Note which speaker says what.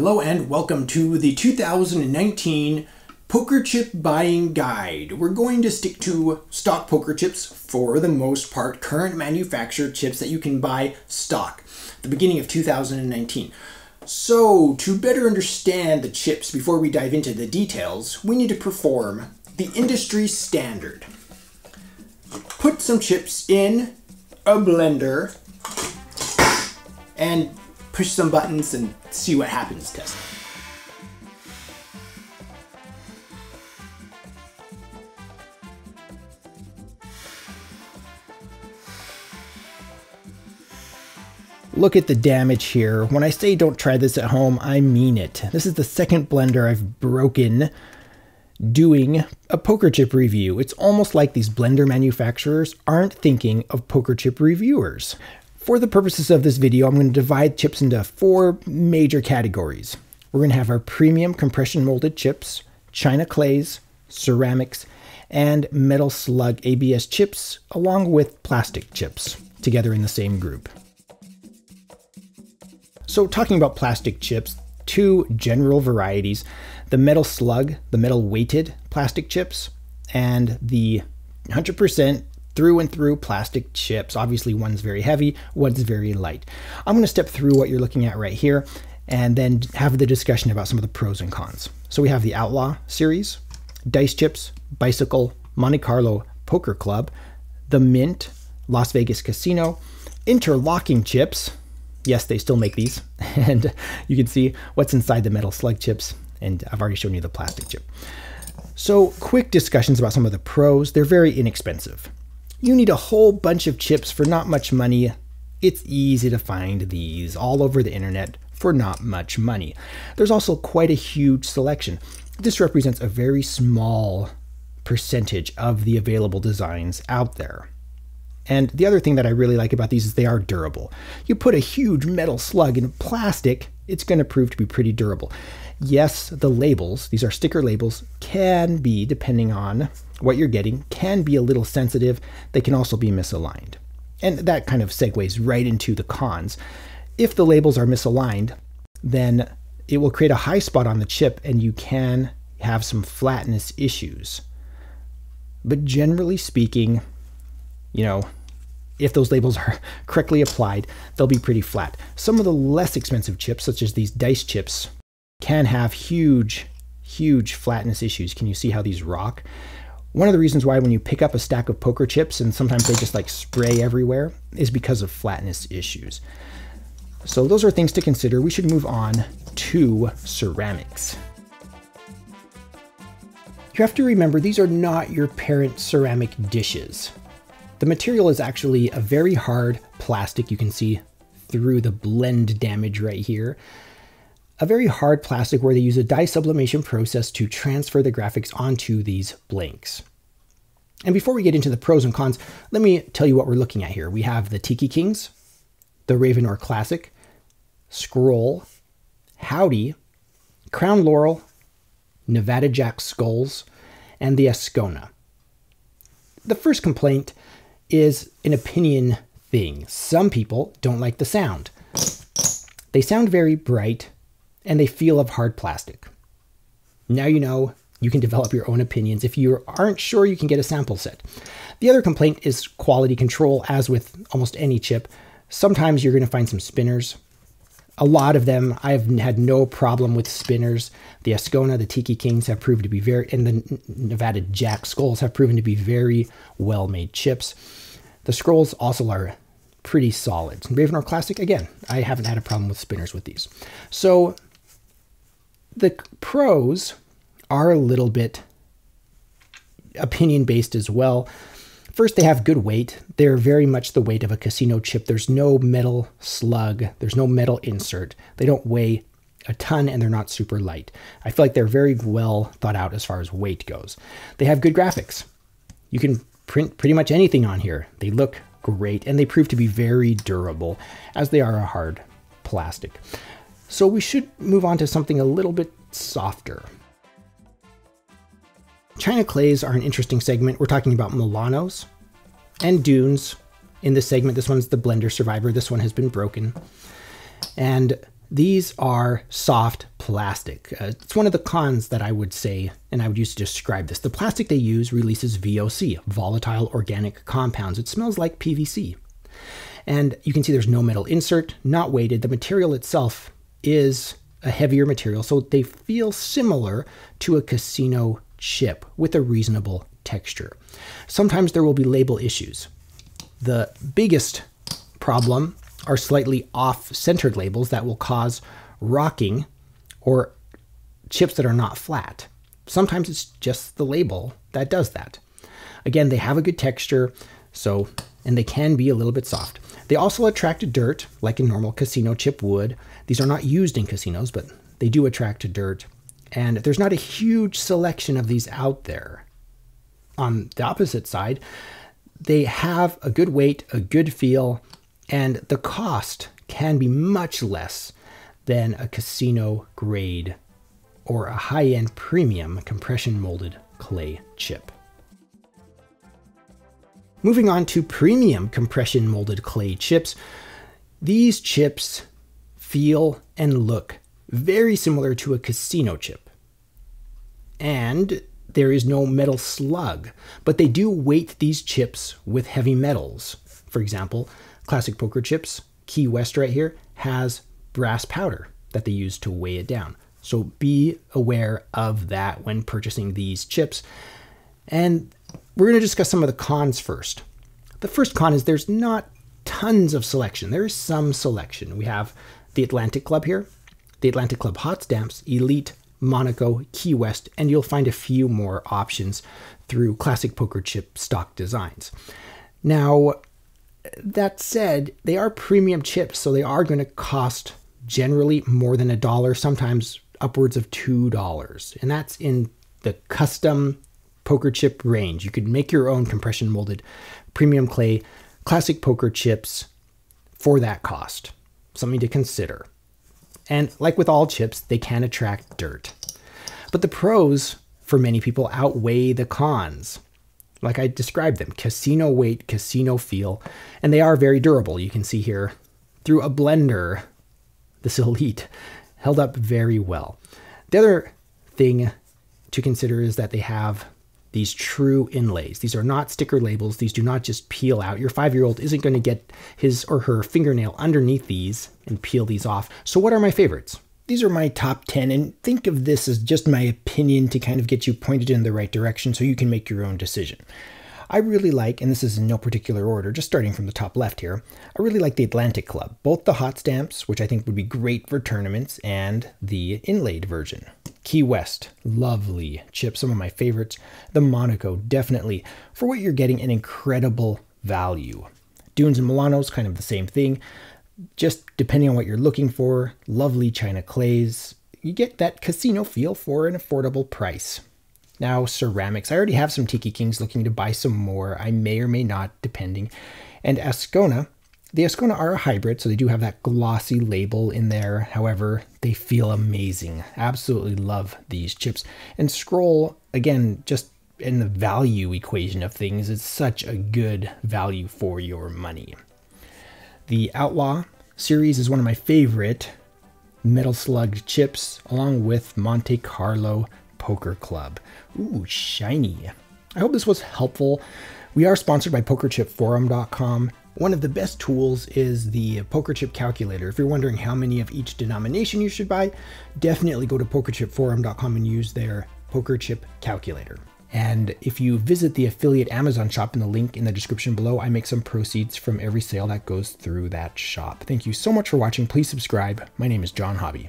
Speaker 1: Hello and welcome to the 2019 Poker Chip Buying Guide. We're going to stick to stock poker chips for the most part, current manufacturer chips that you can buy stock, the beginning of 2019. So, to better understand the chips before we dive into the details, we need to perform the industry standard. Put some chips in a blender and push some buttons and see what happens test. Look at the damage here. When I say don't try this at home, I mean it. This is the second blender I've broken doing a poker chip review. It's almost like these blender manufacturers aren't thinking of poker chip reviewers. For the purposes of this video, I'm going to divide chips into four major categories. We're going to have our premium compression molded chips, china clays, ceramics, and metal slug ABS chips, along with plastic chips, together in the same group. So talking about plastic chips, two general varieties, the metal slug, the metal weighted plastic chips, and the 100% through and through plastic chips. Obviously, one's very heavy, one's very light. I'm going to step through what you're looking at right here and then have the discussion about some of the pros and cons. So we have the Outlaw series, Dice Chips, Bicycle, Monte Carlo Poker Club, the Mint, Las Vegas Casino, interlocking chips. Yes, they still make these. And you can see what's inside the metal slug chips. And I've already shown you the plastic chip. So quick discussions about some of the pros. They're very inexpensive. You need a whole bunch of chips for not much money. It's easy to find these all over the internet for not much money. There's also quite a huge selection. This represents a very small percentage of the available designs out there. And the other thing that I really like about these is they are durable. You put a huge metal slug in plastic, it's going to prove to be pretty durable. Yes, the labels, these are sticker labels, can be, depending on what you're getting can be a little sensitive. They can also be misaligned. And that kind of segues right into the cons. If the labels are misaligned, then it will create a high spot on the chip and you can have some flatness issues. But generally speaking, you know, if those labels are correctly applied, they'll be pretty flat. Some of the less expensive chips, such as these dice chips, can have huge, huge flatness issues. Can you see how these rock? One of the reasons why when you pick up a stack of poker chips and sometimes they just like spray everywhere is because of flatness issues. So those are things to consider. We should move on to ceramics. You have to remember these are not your parent ceramic dishes. The material is actually a very hard plastic. You can see through the blend damage right here a very hard plastic where they use a dye sublimation process to transfer the graphics onto these blanks. And before we get into the pros and cons, let me tell you what we're looking at here. We have the Tiki Kings, the Ravenor Classic, Scroll, Howdy, Crown Laurel, Nevada Jack Skulls, and the Ascona. The first complaint is an opinion thing. Some people don't like the sound. They sound very bright and they feel of hard plastic. Now you know you can develop your own opinions. If you aren't sure, you can get a sample set. The other complaint is quality control, as with almost any chip. Sometimes you're going to find some spinners. A lot of them, I've had no problem with spinners. The Ascona, the Tiki Kings have proved to be very, and the Nevada Jack Skulls have proven to be very well made chips. The Scrolls also are pretty solid. Ravenor Classic, again, I haven't had a problem with spinners with these. So the pros are a little bit opinion based as well. First, they have good weight. They're very much the weight of a casino chip. There's no metal slug, there's no metal insert. They don't weigh a ton and they're not super light. I feel like they're very well thought out as far as weight goes. They have good graphics. You can print pretty much anything on here. They look great and they prove to be very durable as they are a hard plastic. So we should move on to something a little bit softer. China clays are an interesting segment. We're talking about Milanos and Dunes in this segment. This one's the Blender Survivor. This one has been broken. And These are soft plastic. Uh, it's one of the cons that I would say, and I would use to describe this. The plastic they use releases VOC, volatile organic compounds. It smells like PVC. And you can see there's no metal insert, not weighted. The material itself is a heavier material, so they feel similar to a casino chip with a reasonable texture. Sometimes there will be label issues. The biggest problem are slightly off-centered labels that will cause rocking or chips that are not flat. Sometimes it's just the label that does that. Again, they have a good texture, so and they can be a little bit soft. They also attract dirt, like a normal casino chip would. These are not used in casinos, but they do attract dirt. And there's not a huge selection of these out there. On the opposite side, they have a good weight, a good feel, and the cost can be much less than a casino grade or a high-end premium compression molded clay chip. Moving on to premium compression molded clay chips, these chips feel and look very similar to a casino chip. And there is no metal slug, but they do weight these chips with heavy metals. For example, classic poker chips, Key West right here, has brass powder that they use to weigh it down. So be aware of that when purchasing these chips. And we're going to discuss some of the cons first. The first con is there's not tons of selection. There is some selection. We have the Atlantic Club here, the Atlantic Club Hot Stamps, Elite, Monaco, Key West, and you'll find a few more options through classic poker chip stock designs. Now, that said, they are premium chips, so they are going to cost generally more than a dollar, sometimes upwards of $2. And that's in the custom poker chip range. You could make your own compression molded premium clay classic poker chips for that cost. Something to consider. And like with all chips, they can attract dirt. But the pros for many people outweigh the cons like I described them, casino weight, casino feel, and they are very durable. You can see here through a blender, this Elite held up very well. The other thing to consider is that they have these true inlays. These are not sticker labels. These do not just peel out. Your five-year-old isn't going to get his or her fingernail underneath these and peel these off. So what are my favorites? These are my top 10, and think of this as just my opinion to kind of get you pointed in the right direction so you can make your own decision. I really like, and this is in no particular order, just starting from the top left here, I really like the Atlantic Club, both the hot stamps, which I think would be great for tournaments, and the inlaid version. Key West, lovely chip, some of my favorites. The Monaco, definitely, for what you're getting, an incredible value. Dunes and Milanos, kind of the same thing just depending on what you're looking for, lovely china clays, you get that casino feel for an affordable price. Now, ceramics. I already have some Tiki Kings looking to buy some more. I may or may not, depending. And Ascona. The Ascona are a hybrid, so they do have that glossy label in there. However, they feel amazing. Absolutely love these chips. And Scroll, again, just in the value equation of things, it's such a good value for your money. The Outlaw series is one of my favorite Metal Slug chips, along with Monte Carlo Poker Club. Ooh, shiny. I hope this was helpful. We are sponsored by PokerChipForum.com. One of the best tools is the Poker Chip Calculator. If you're wondering how many of each denomination you should buy, definitely go to PokerChipForum.com and use their Poker Chip Calculator. And if you visit the affiliate Amazon shop in the link in the description below, I make some proceeds from every sale that goes through that shop. Thank you so much for watching. Please subscribe. My name is John Hobby.